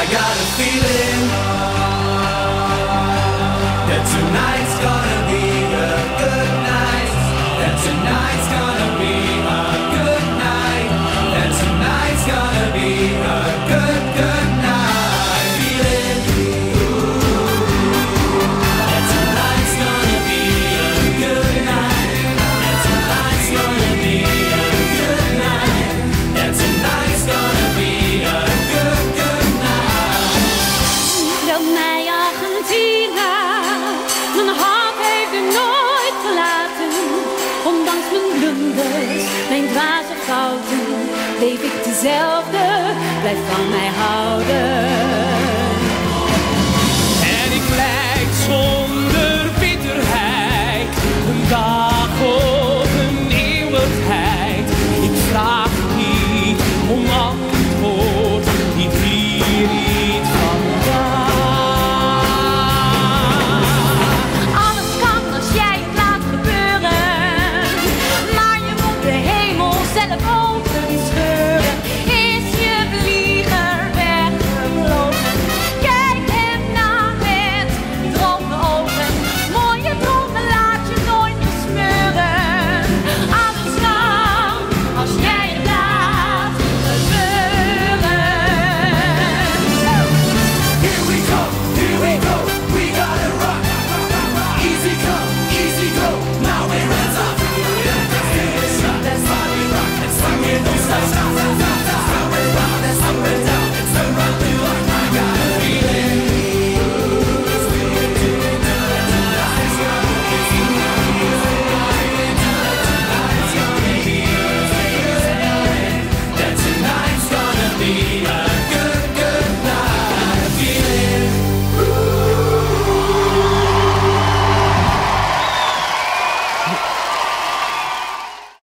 I got a feeling. leef ik dezelfde, blijf van mij houden.